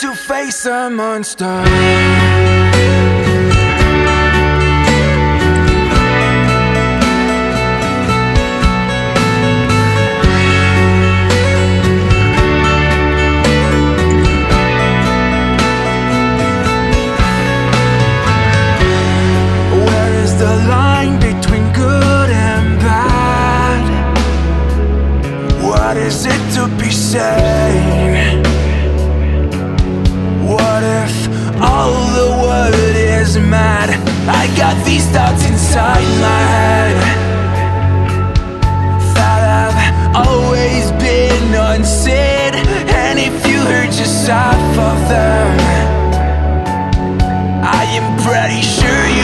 to face a monster Where is the line between good and bad? What is it to be sane? Got these thoughts inside my head. That have always been unsaid And if you heard just half of them I am pretty sure you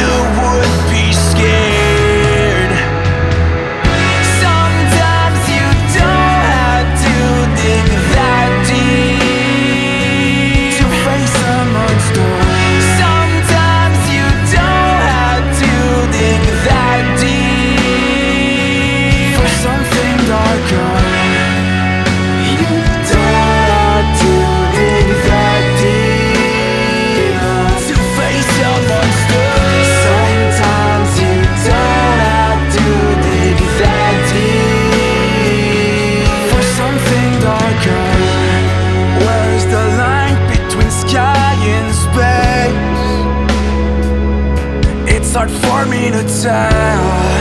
hard for me to tell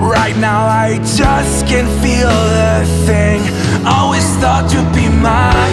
Right now I just can't feel the thing. Always thought to be my